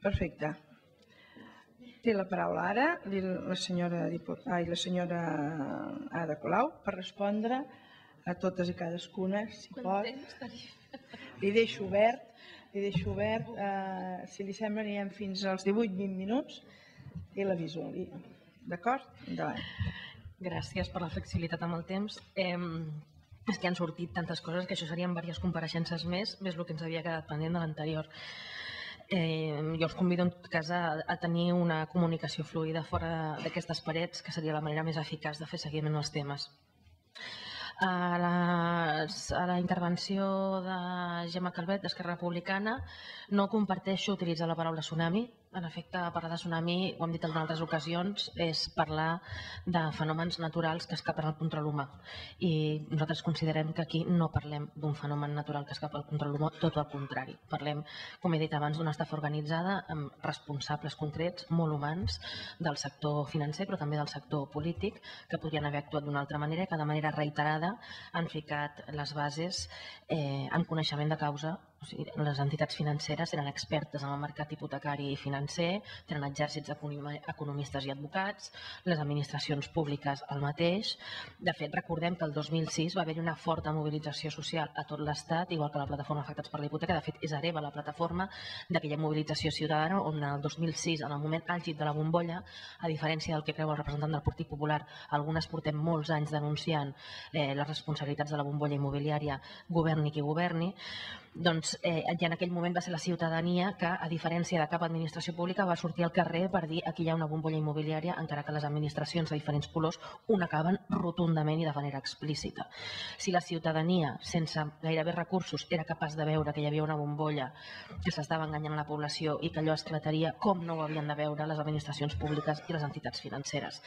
Perfecte. Té la paraula ara la senyora, diput... Ai, la senyora Ada Colau per respondre a totes i cadascuna, si pot. Li deixo obert, li deixo obert, eh, si li sembla anirem fins als 18-20 minuts i l'aviso. D'acord? Endavant. Gràcies per la flexibilitat amb el temps. Eh, és que han sortit tantes coses que això serien diverses compareixences més, més el que ens havia quedat pendent de l'anterior. Eh, jo us convido en tot cas a, tenir una comunicació fluida fora d'aquestes parets, que seria la manera més eficaç de fer seguiment als temes. A la, a la intervenció de Gemma Calvet, d'Esquerra Republicana, no comparteixo utilitzar la paraula tsunami. En efecte, parlar de tsunami, ho hem dit en altres ocasions, és parlar de fenòmens naturals que escapen al control humà. I nosaltres considerem que aquí no parlem d'un fenomen natural que escapa al control humà, tot el contrari. Parlem, com he dit abans, d'una estafa organitzada amb responsables concrets, molt humans, del sector financer, però també del sector polític, que podrien haver actuat d'una altra manera que de manera reiterada han ficat les bases eh, en coneixement de causa. O sigui, les entitats financeres eren expertes en el mercat hipotecari i financer, tenen exèrcits d'economi- economistes i advocats, les administracions públiques el mateix. De fet, recordem que el 2006 va haver-hi una forta mobilització social a tot l'Estat, igual que la plataforma Afectats per la Hipoteca. De fet, és hereva la plataforma d'aquella mobilització ciutadana on el 2006, en el moment àlgid de la bombolla, a diferència del que creu el representant del Partit Popular, algunes portem molts anys denunciant eh, les responsabilitats de la bombolla immobiliària, governi qui governi, doncs eh, ja en aquell moment va ser la ciutadania que, a diferència de cap administració pública, va sortir al carrer per dir aquí hi ha una bombolla immobiliària, encara que les administracions de diferents colors ho negaven rotundament i de manera explícita. Si la ciutadania, sense gairebé recursos, era capaç de veure que hi havia una bombolla que s'estava enganyant la població i que allò esclataria, com no ho havien de veure les administracions públiques i les entitats financeres.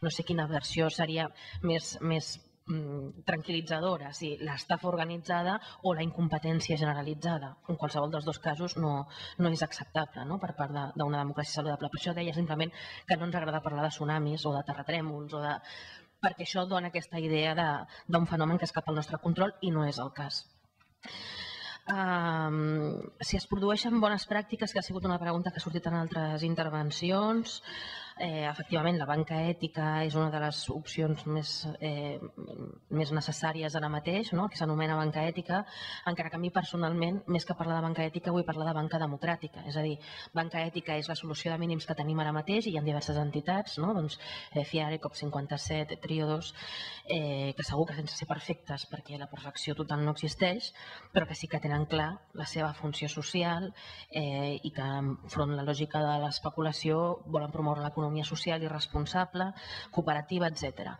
No sé quina versió seria més, més tranquil·litzadora, si l'estafa organitzada o la incompetència generalitzada. En qualsevol dels dos casos no, no és acceptable no? per part d'una democràcia saludable. Per això deia simplement que no ens agrada parlar de tsunamis o de terratrèmols perquè això dona aquesta idea de- d'un fenomen que escapa al nostre control i no és el cas. Si es produeixen bones pràctiques, que ha sigut una pregunta que ha sortit en altres intervencions, eh, efectivament la banca ètica és una de les opcions més, eh, més necessàries ara mateix, no? que s'anomena banca ètica, encara que a mi personalment, més que parlar de banca ètica, vull parlar de banca democràtica. És a dir, banca ètica és la solució de mínims que tenim ara mateix i hi ha diverses entitats, no? doncs, eh, FIARE, COP57, Triodos, eh, que segur que sense ser perfectes, perquè la perfecció total no existeix, però que sí que tenen clar la seva funció social eh, i que enfront la lògica de l'especulació volen promoure l'economia social i responsable, cooperativa, etc.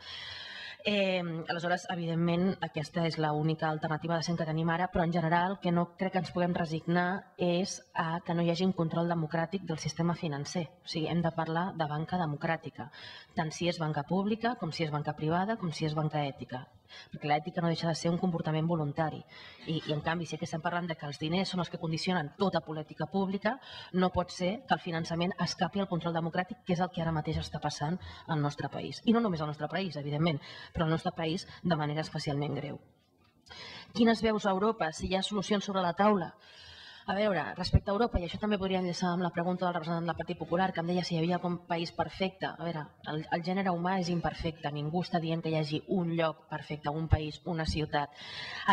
Eh, aleshores, evidentment, aquesta és l'única alternativa decent que tenim ara, però en general el que no crec que ens puguem resignar és a que no hi hagi un control democràtic del sistema financer. O sigui, hem de parlar de banca democràtica, tant si és banca pública, com si és banca privada, com si és banca ètica perquè l'ètica no deixa de ser un comportament voluntari i, i en canvi si aquí estem parlant de que els diners són els que condicionen tota política pública no pot ser que el finançament escapi al control democràtic que és el que ara mateix està passant al nostre país i no només al nostre país, evidentment però al nostre país de manera especialment greu Quines veus a Europa? Si hi ha solucions sobre la taula? A veure, respecte a Europa, i això també podria enllaçar amb la pregunta del representant del Partit Popular, que em deia si hi havia un país perfecte. A veure, el, el gènere humà és imperfecte, ningú està dient que hi hagi un lloc perfecte, un país, una ciutat.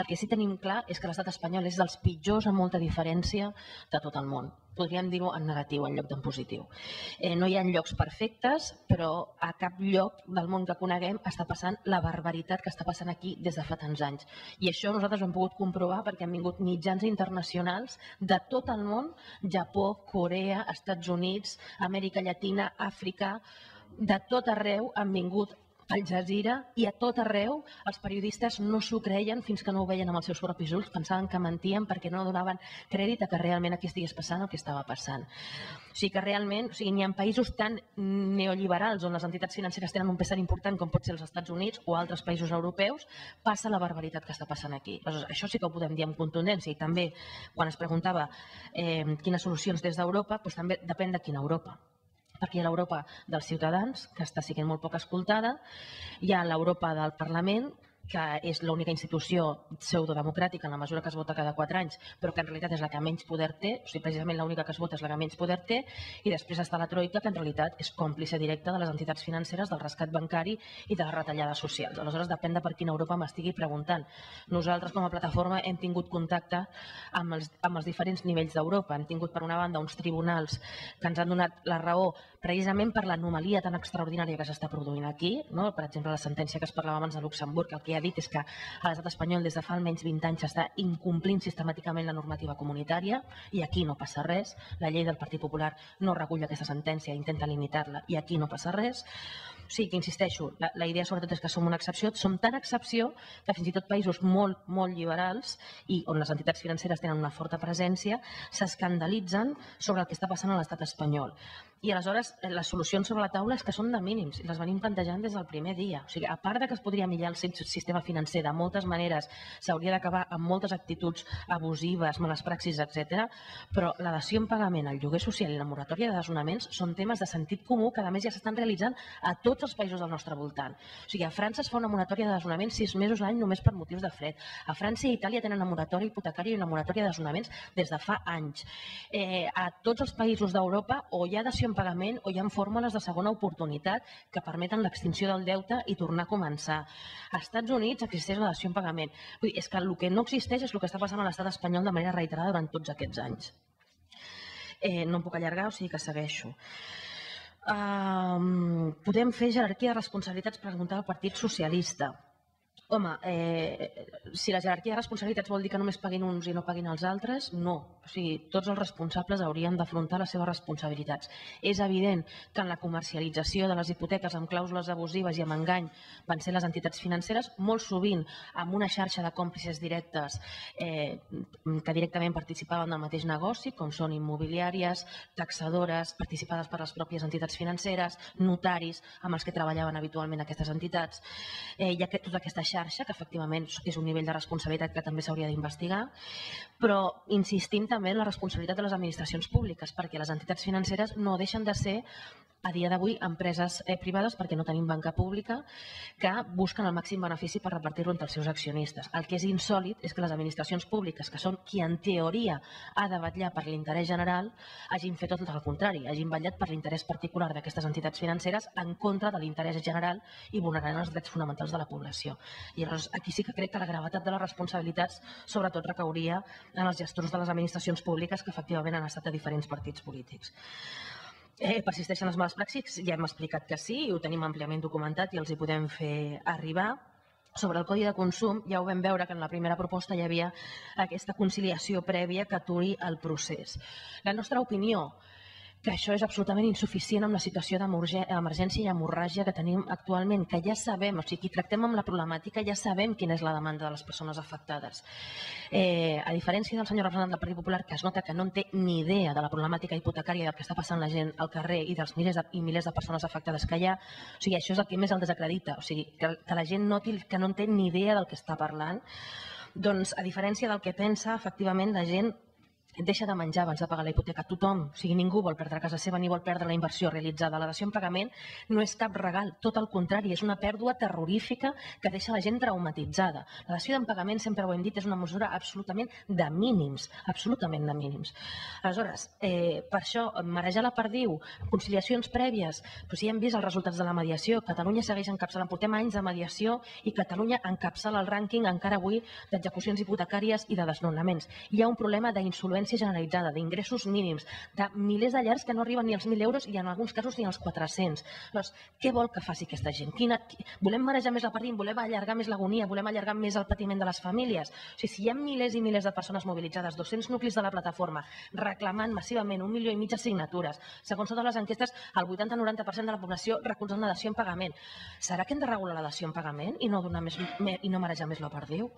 El que sí tenim clar és que l'estat espanyol és dels pitjors amb molta diferència de tot el món. Podríem dir-ho en negatiu en lloc d'en positiu. Eh, no hi ha llocs perfectes, però a cap lloc del món que coneguem està passant la barbaritat que està passant aquí des de fa tants anys. I això nosaltres ho hem pogut comprovar perquè han vingut mitjans internacionals de tot el món, Japó, Corea, Estats Units, Amèrica Llatina, Àfrica, de tot arreu han vingut al Jazeera i a tot arreu els periodistes no s'ho creien fins que no ho veien amb els seus propis ulls, pensaven que mentien perquè no donaven crèdit a que realment aquí estigués passant el que estava passant. O sigui que realment, o sigui, n'hi ha països tan neoliberals on les entitats financeres tenen un pes tan important com pot ser els Estats Units o altres països europeus, passa la barbaritat que està passant aquí. Aleshores, això sí que ho podem dir amb contundència i també quan es preguntava eh, quines solucions des d'Europa, doncs també depèn de quina Europa perquè hi ha l'Europa dels ciutadans, que està sent molt poc escoltada, hi ha l'Europa del Parlament, que és l'única institució pseudodemocràtica en la mesura que es vota cada quatre anys, però que en realitat és la que menys poder té, o sigui, precisament l'única que es vota és la que menys poder té, i després està la Troika, que en realitat és còmplice directa de les entitats financeres, del rescat bancari i de les retallades socials. Aleshores, depèn de per quina Europa m'estigui preguntant. Nosaltres, com a plataforma, hem tingut contacte amb els, amb els diferents nivells d'Europa. Hem tingut, per una banda, uns tribunals que ens han donat la raó precisament per l'anomalia tan extraordinària que s'està produint aquí. No? Per exemple, la sentència que es parlava abans de Luxemburg, el que ha dit és que a l'estat espanyol des de fa almenys 20 anys s'està incomplint sistemàticament la normativa comunitària i aquí no passa res. La llei del Partit Popular no recull aquesta sentència, intenta limitar-la i aquí no passa res. O sigui que, insisteixo, la, la idea sobretot és que som una excepció, som tan excepció que fins i tot països molt, molt liberals i on les entitats financeres tenen una forta presència s'escandalitzen sobre el que està passant a l'estat espanyol. I aleshores eh, les solucions sobre la taula és que són de mínims i les venim plantejant des del primer dia. O sigui, a part de que es podria millorar el sistema financer de moltes maneres, s'hauria d'acabar amb moltes actituds abusives, males praxis, etc. però la dació en pagament, el lloguer social i la moratòria de desnonaments són temes de sentit comú que a més ja s'estan realitzant a tots els països del nostre voltant. O sigui, a França es fa una moratòria de desnonaments sis mesos l'any només per motius de fred. A França i Itàlia tenen una moratòria hipotecària i una moratòria de desnonaments des de fa anys. Eh, a tots els països d'Europa o hi ha dació en pagament o hi ha fórmules de segona oportunitat que permeten l'extinció del deute i tornar a començar. Als Estats Units existeix la dació en pagament. Vull dir, és que el que no existeix és el que està passant a l'estat espanyol de manera reiterada durant tots aquests anys. Eh, no em puc allargar, o sigui que segueixo. Podem fer jerarquia de responsabilitats, preguntava el Partit Socialista. Home, eh, si la jerarquia de responsabilitats vol dir que només paguin uns i no paguin els altres, no. O sigui, tots els responsables haurien d'afrontar les seves responsabilitats. És evident que en la comercialització de les hipoteques amb clàusules abusives i amb engany van ser les entitats financeres, molt sovint amb una xarxa de còmplices directes eh, que directament participaven del mateix negoci, com són immobiliàries, taxadores, participades per les pròpies entitats financeres, notaris amb els que treballaven habitualment aquestes entitats. Eh, i aquest, tota aquesta xarxa xarxa, que efectivament és un nivell de responsabilitat que també s'hauria d'investigar, però insistim també en la responsabilitat de les administracions públiques, perquè les entitats financeres no deixen de ser a dia d'avui empreses eh, privades, perquè no tenim banca pública, que busquen el màxim benefici per repartir-lo entre els seus accionistes. El que és insòlid és que les administracions públiques, que són qui en teoria ha de vetllar per l'interès general, hagin fet tot el contrari, hagin vetllat per l'interès particular d'aquestes entitats financeres en contra de l'interès general i vulnerant els drets fonamentals de la població. I llavors aquí sí que crec que la gravetat de les responsabilitats sobretot recauria en els gestors de les administracions públiques que efectivament han estat a diferents partits polítics. Eh, persisteixen les males praxis? Ja hem explicat que sí, ho tenim àmpliament documentat i els hi podem fer arribar. Sobre el codi de consum ja ho vam veure que en la primera proposta hi havia aquesta conciliació prèvia que aturi el procés. La nostra opinió que això és absolutament insuficient amb la situació d'emergència i hemorràgia que tenim actualment, que ja sabem, o sigui, qui tractem amb la problemàtica ja sabem quina és la demanda de les persones afectades. Eh, a diferència del senyor representant del Partit Popular, que es nota que no en té ni idea de la problemàtica hipotecària del que està passant la gent al carrer i dels milers de, i milers de persones afectades que hi ha, o sigui, això és el que més el desacredita, o sigui, que, que la gent noti que no en té ni idea del que està parlant, doncs, a diferència del que pensa, efectivament, la gent deixa de menjar abans de pagar la hipoteca. Tothom, o sigui, ningú vol perdre casa seva ni vol perdre la inversió realitzada. La dació en pagament no és cap regal, tot el contrari, és una pèrdua terrorífica que deixa la gent traumatitzada. La dació en pagament, sempre ho hem dit, és una mesura absolutament de mínims, absolutament de mínims. Aleshores, eh, per això, marejar la perdiu, conciliacions prèvies, però si hem vist els resultats de la mediació, Catalunya segueix encapçalant, portem anys de mediació i Catalunya encapçala el rànquing encara avui d'execucions hipotecàries i de desnonaments. Hi ha un problema d'insolvència insolvència generalitzada, d'ingressos mínims, de milers de llars que no arriben ni als 1.000 euros i en alguns casos ni als 400. Llavors, què vol que faci aquesta gent? Quina, volem marejar més la perdim? Volem allargar més l'agonia? Volem allargar més el patiment de les famílies? O sigui, si hi ha milers i milers de persones mobilitzades, 200 nuclis de la plataforma, reclamant massivament un milió i mig de signatures, segons totes les enquestes, el 80-90% de la població recolza una dació en pagament. Serà que hem de regular la dació en pagament i no marejar més la perdiu?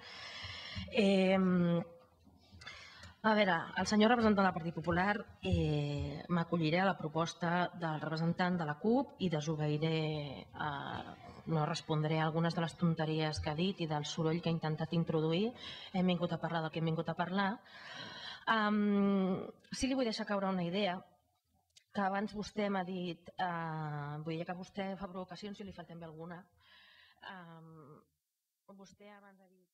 A veure, el senyor representant del Partit Popular eh, m'acolliré a la proposta del representant de la CUP i desobeiré, eh, no respondré a algunes de les tonteries que ha dit i del soroll que ha intentat introduir. Hem vingut a parlar del que hem vingut a parlar. Um, sí li vull deixar caure una idea que abans vostè m'ha dit, eh, vull dir que vostè fa provocacions i li fa també alguna, um, vostè abans ha dit